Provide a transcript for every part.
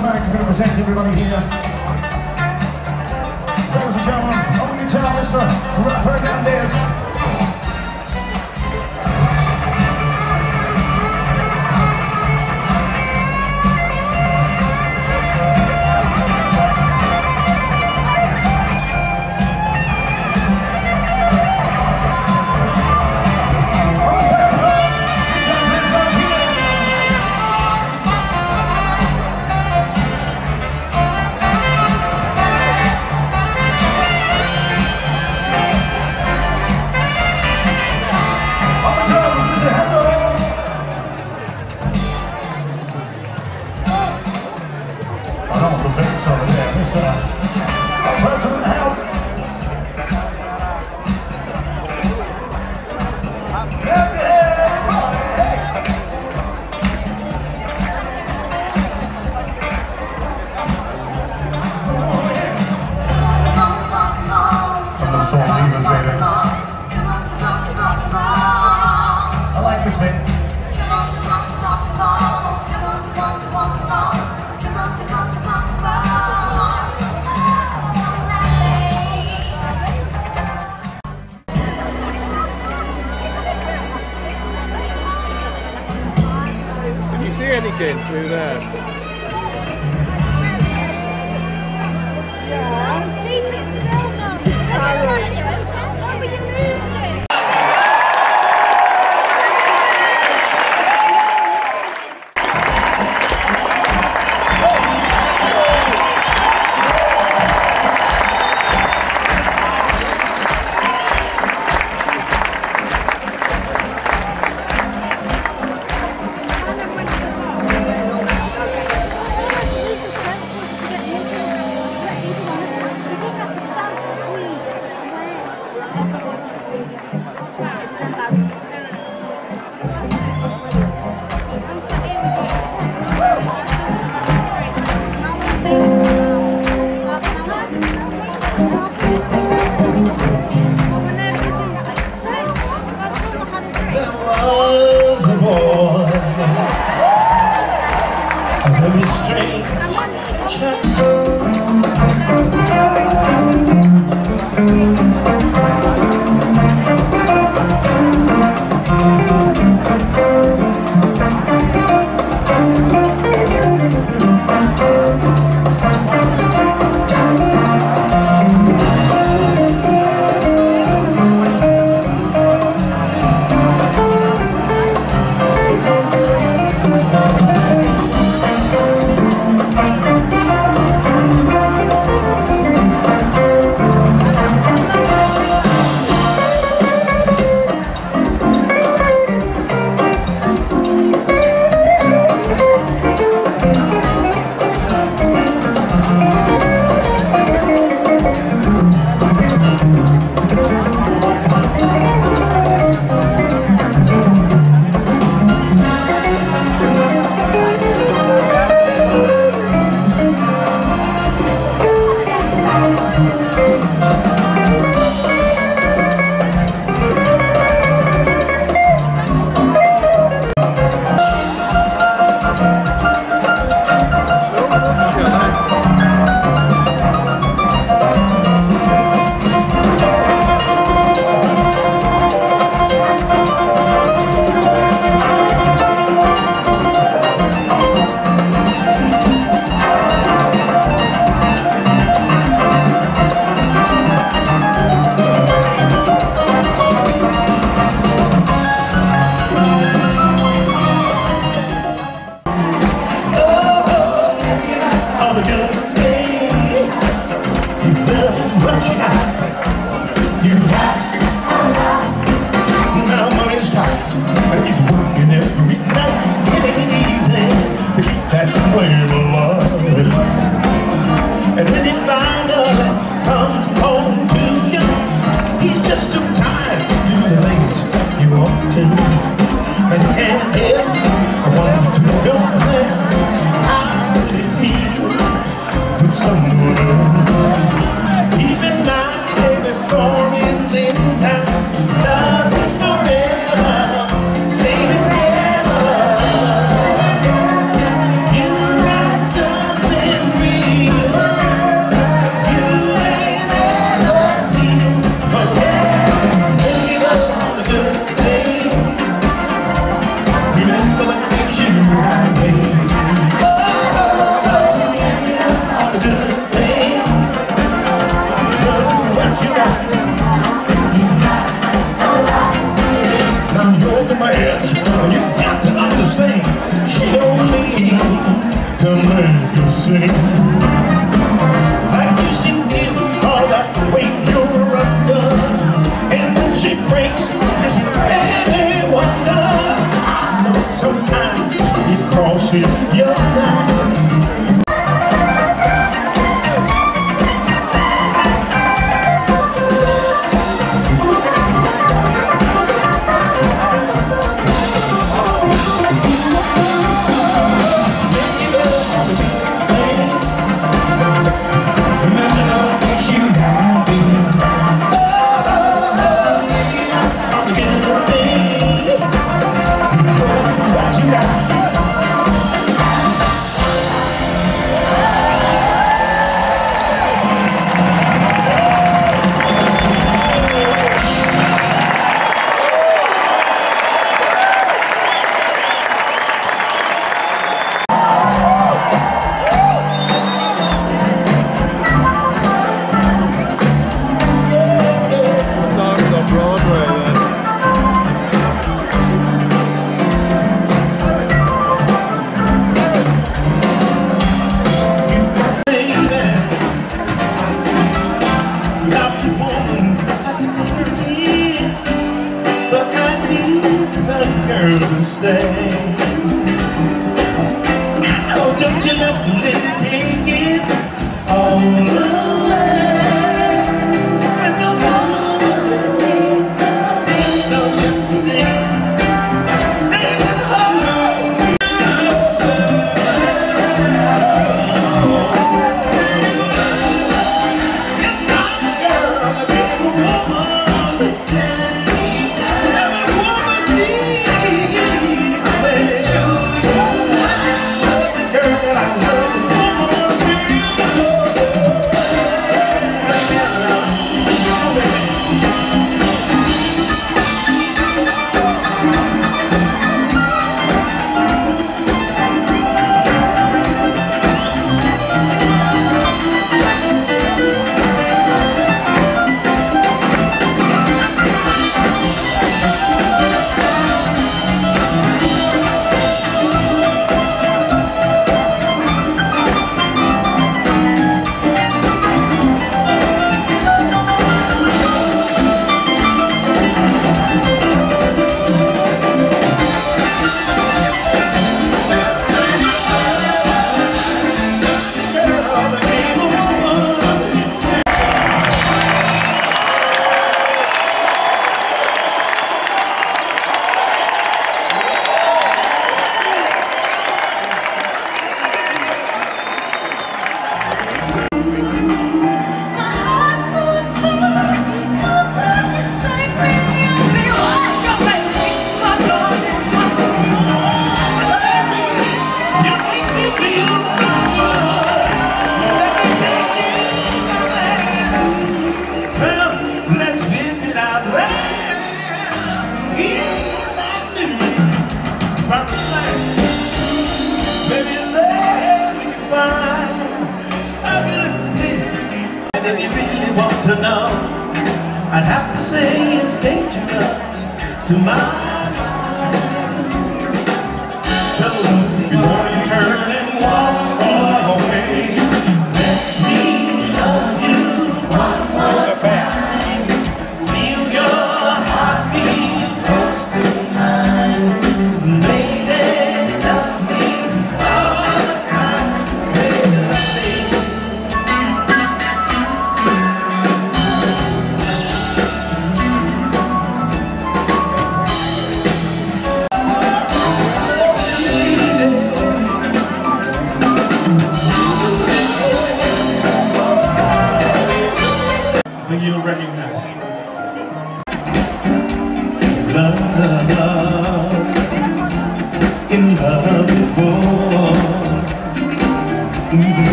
tonight. We're going to present everybody here. Ladies and gentlemen, on guitar, Mr. Rafa Hernandez. anything through there. Yeah.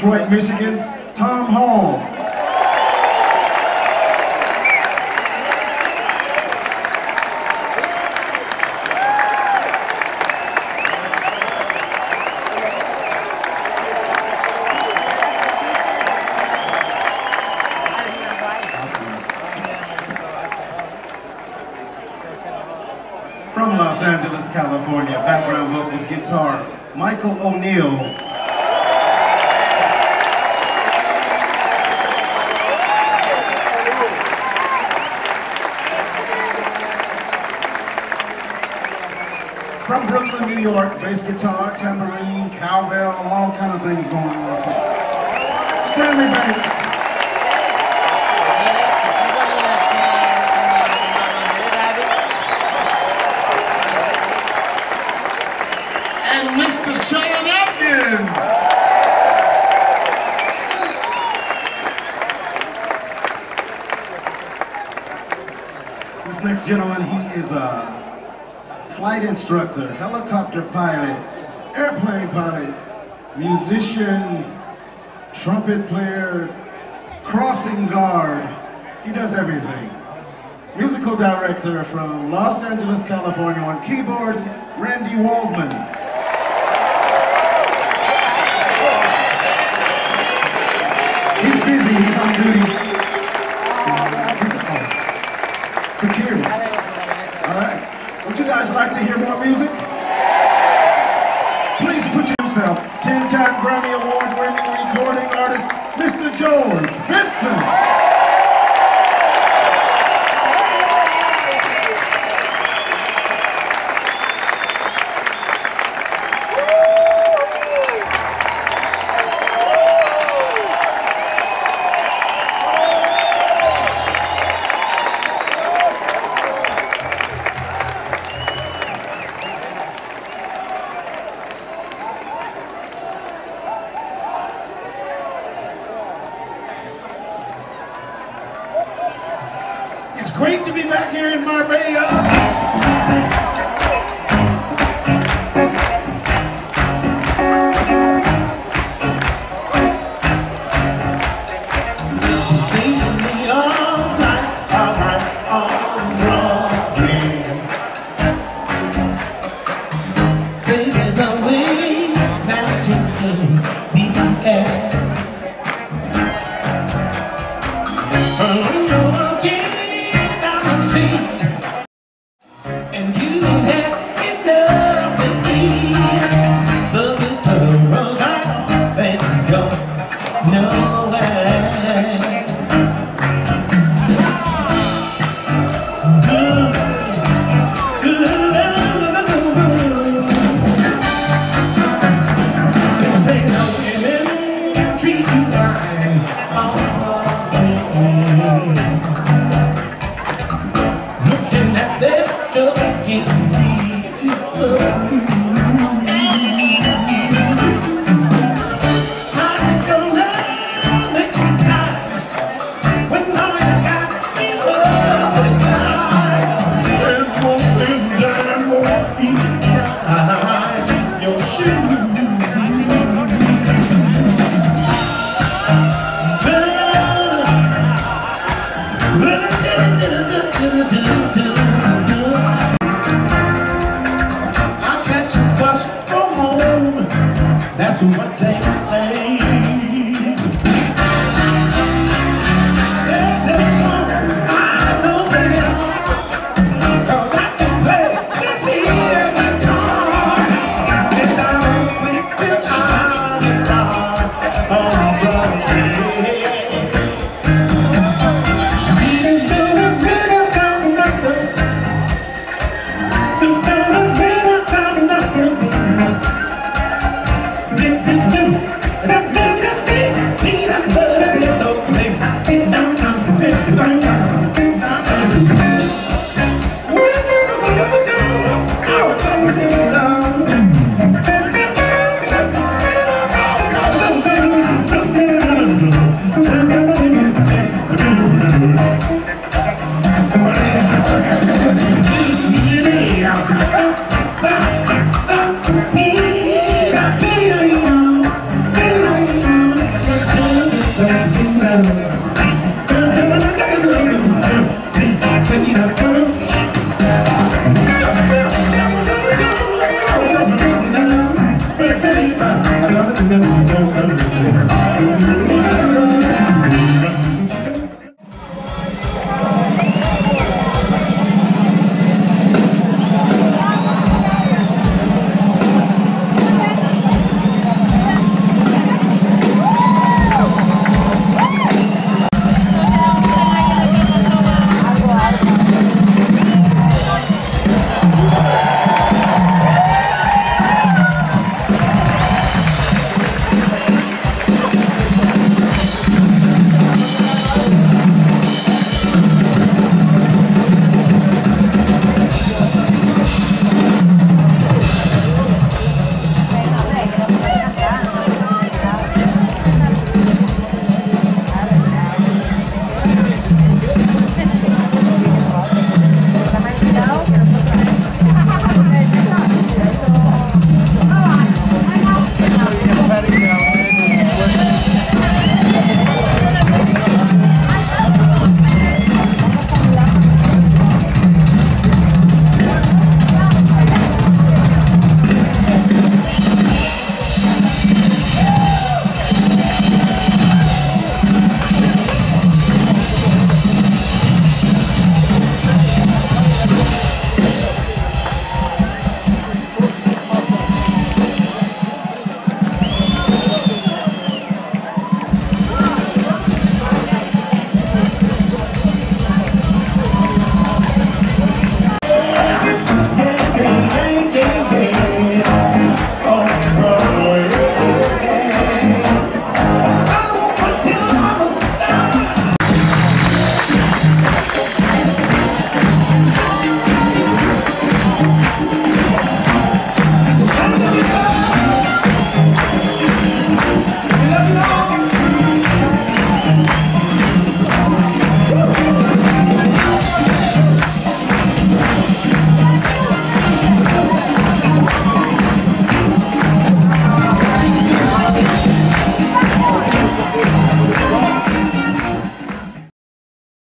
Detroit, Michigan, Tom Hall. From Los Angeles, California, background vocals, guitar, Michael O'Neill. New York, bass guitar, tambourine, cowbell, all kind of things going on. Stanley Banks. And Mr. Sean Atkins. This next gentleman, he is a flight instructor, helicopter pilot, airplane pilot, musician, trumpet player, crossing guard. He does everything. Musical director from Los Angeles, California on keyboards, Randy Waldman.